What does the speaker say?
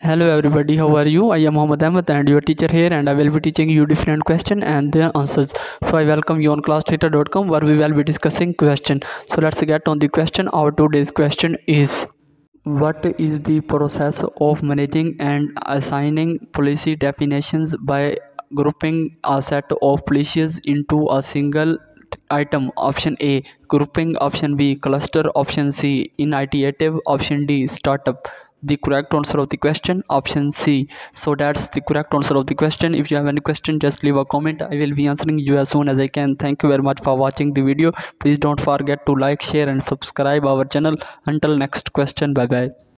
hello everybody. How are you? I am Muhammad Ahmed and your teacher here and i will be teaching you different question and their answers. So i welcome you on classtheta.com where we will be discussing question. So let's get on the question. Our today's question is what is the process of managing and assigning policy definitions by grouping a set of policies into a single item? Option a grouping. Option b cluster. Option c initiative. Option d startup the correct answer of the question option c. So that's the correct answer of the question. If you have any question just leave a comment. I will be answering you as soon as i can. Thank you very much for watching the video. Please don't forget to like share and subscribe our channel. Until next question bye bye